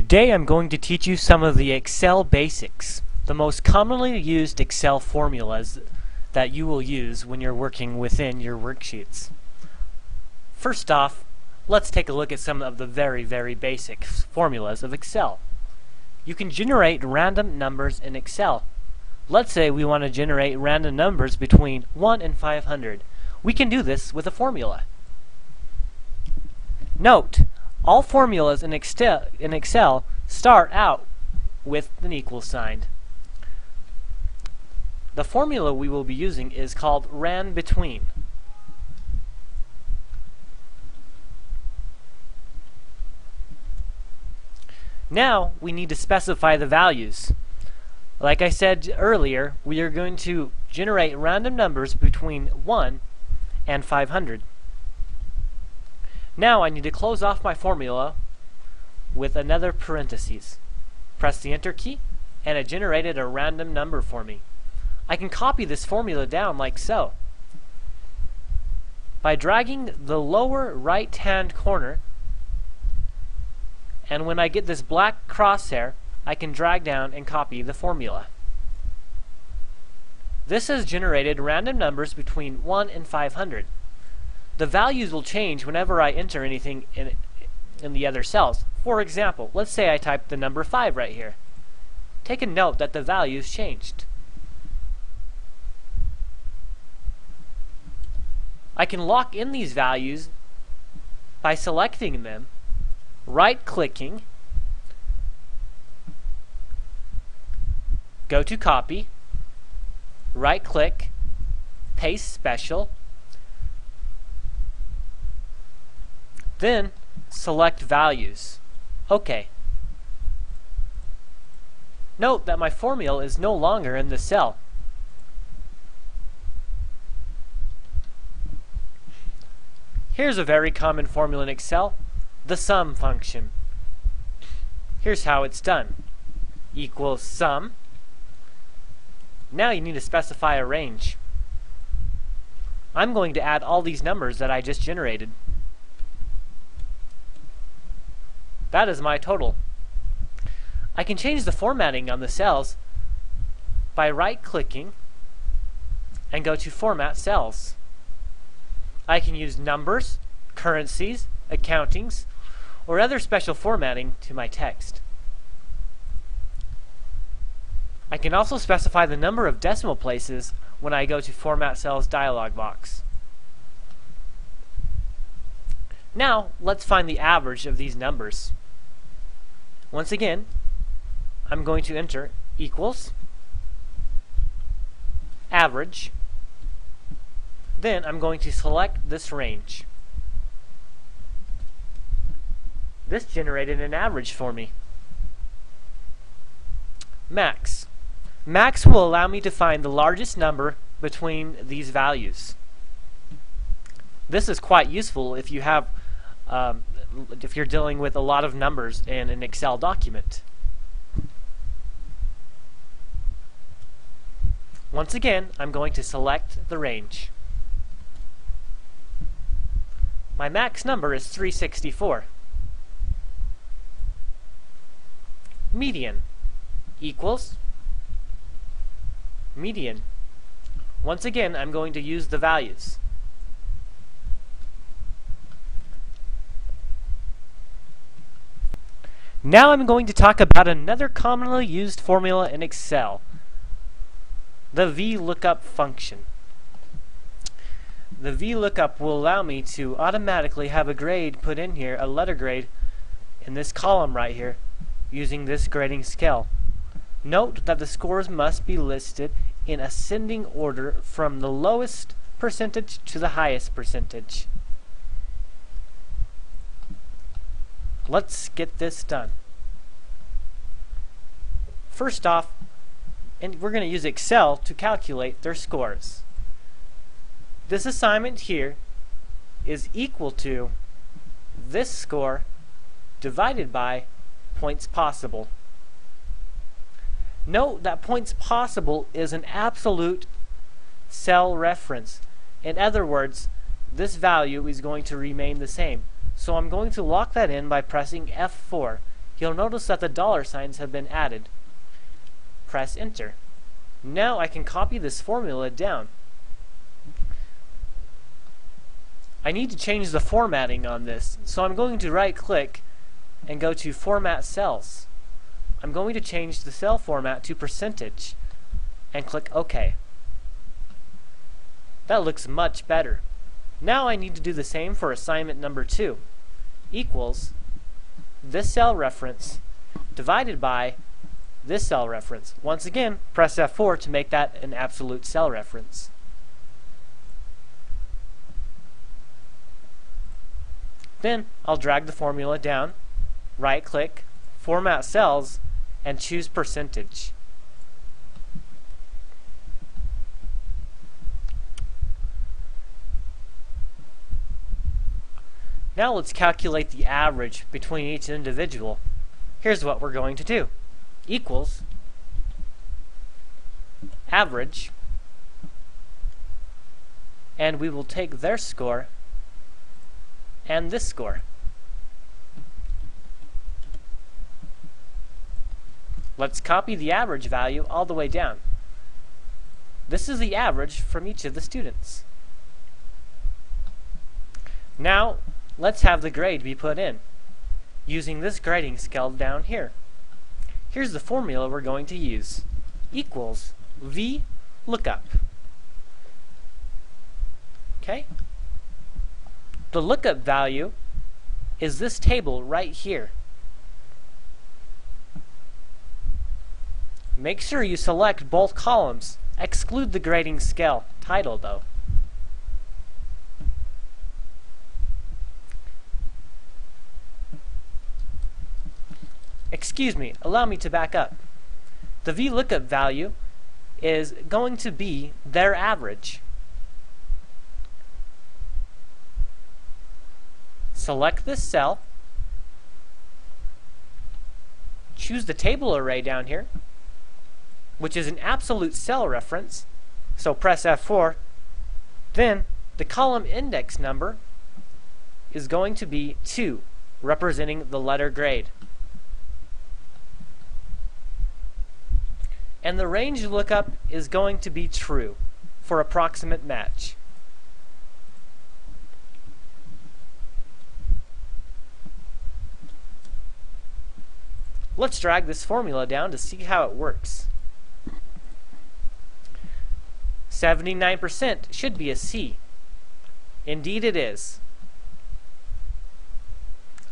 Today I'm going to teach you some of the Excel basics, the most commonly used Excel formulas that you will use when you're working within your worksheets. First off, let's take a look at some of the very, very basic formulas of Excel. You can generate random numbers in Excel. Let's say we want to generate random numbers between 1 and 500. We can do this with a formula. Note, all formulas in Excel, in Excel start out with an equal sign. The formula we will be using is called RANDBETWEEN. Now we need to specify the values. Like I said earlier, we are going to generate random numbers between 1 and 500. Now I need to close off my formula with another parentheses. Press the enter key and it generated a random number for me. I can copy this formula down like so. By dragging the lower right hand corner and when I get this black crosshair I can drag down and copy the formula. This has generated random numbers between 1 and 500 the values will change whenever I enter anything in, in the other cells. For example, let's say I type the number 5 right here. Take a note that the values changed. I can lock in these values by selecting them, right-clicking, go to copy, right-click, paste special, Then select values. OK. Note that my formula is no longer in the cell. Here's a very common formula in Excel, the sum function. Here's how it's done. Equals sum. Now you need to specify a range. I'm going to add all these numbers that I just generated. That is my total. I can change the formatting on the cells by right-clicking and go to Format Cells. I can use numbers, currencies, accountings, or other special formatting to my text. I can also specify the number of decimal places when I go to Format Cells dialog box. Now, let's find the average of these numbers. Once again, I'm going to enter equals average. Then I'm going to select this range. This generated an average for me. Max. Max will allow me to find the largest number between these values. This is quite useful if you have um, if you're dealing with a lot of numbers in an Excel document. Once again, I'm going to select the range. My max number is 364. Median equals median. Once again, I'm going to use the values. Now I'm going to talk about another commonly used formula in Excel, the VLOOKUP function. The VLOOKUP will allow me to automatically have a grade put in here, a letter grade, in this column right here, using this grading scale. Note that the scores must be listed in ascending order from the lowest percentage to the highest percentage. Let's get this done. First off, and we're going to use Excel to calculate their scores. This assignment here is equal to this score divided by points possible. Note that points possible is an absolute cell reference. In other words, this value is going to remain the same. So I'm going to lock that in by pressing F4. you'll notice that the dollar signs have been added. Press enter. Now I can copy this formula down. I need to change the formatting on this, so I'm going to right click and go to Format Cells. I'm going to change the cell format to percentage and click OK. That looks much better. Now I need to do the same for assignment number 2. Equals this cell reference divided by this cell reference. Once again, press F4 to make that an absolute cell reference. Then I'll drag the formula down, right click, format cells, and choose percentage. Now let's calculate the average between each individual. Here's what we're going to do. Equals average and we will take their score and this score. Let's copy the average value all the way down. This is the average from each of the students. Now, let's have the grade be put in using this grading scale down here. Here's the formula we're going to use. Equals V lookup. Okay? The lookup value is this table right here. Make sure you select both columns. Exclude the grading scale title though. Excuse me, allow me to back up. The VLOOKUP value is going to be their average. Select this cell, choose the table array down here, which is an absolute cell reference, so press F4, then the column index number is going to be 2, representing the letter grade. And the range lookup is going to be true for approximate match. Let's drag this formula down to see how it works. 79% should be a C. Indeed it is.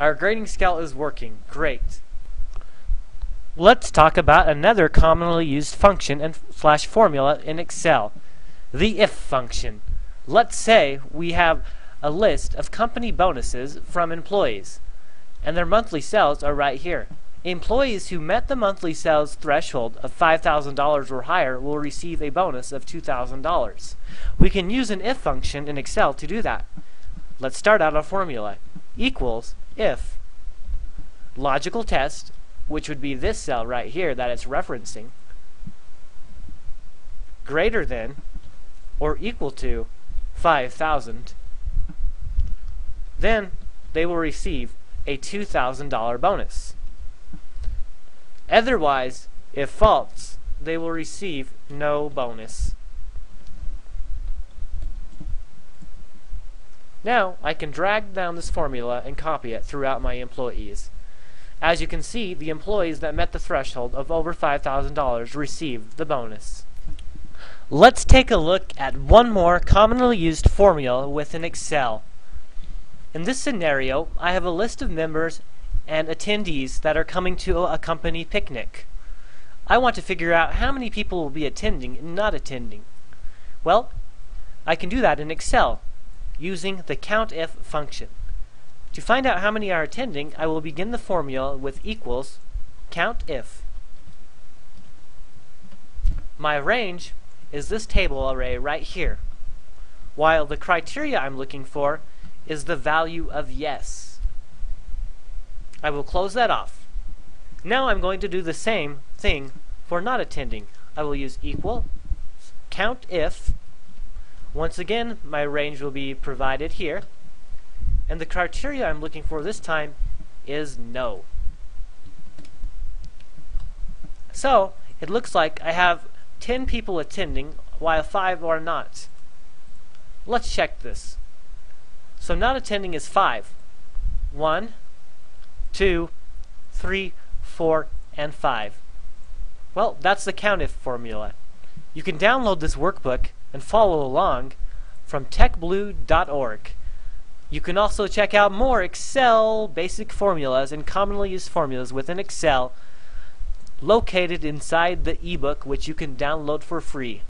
Our grading scale is working. Great. Let's talk about another commonly used function and slash formula in Excel, the if function. Let's say we have a list of company bonuses from employees, and their monthly sales are right here. Employees who met the monthly sales threshold of $5,000 or higher will receive a bonus of $2,000. We can use an if function in Excel to do that. Let's start out a formula. Equals if logical test, which would be this cell right here that it's referencing, greater than or equal to 5,000. Then they will receive a $2,000 bonus. Otherwise, if false, they will receive no bonus. Now, I can drag down this formula and copy it throughout my employees. As you can see, the employees that met the threshold of over $5,000 received the bonus. Let's take a look at one more commonly used formula within Excel. In this scenario, I have a list of members and attendees that are coming to a company picnic. I want to figure out how many people will be attending and not attending. Well, I can do that in Excel using the COUNTIF function. To find out how many are attending, I will begin the formula with equals count if. My range is this table array right here, while the criteria I'm looking for is the value of yes. I will close that off. Now I'm going to do the same thing for not attending. I will use equal count if. Once again, my range will be provided here. And the criteria I'm looking for this time is no. So, it looks like I have 10 people attending while 5 are not. Let's check this. So not attending is 5. 1, 2, 3, 4, and 5. Well, that's the COUNTIF formula. You can download this workbook and follow along from techblue.org. You can also check out more Excel basic formulas and commonly used formulas within Excel located inside the ebook which you can download for free.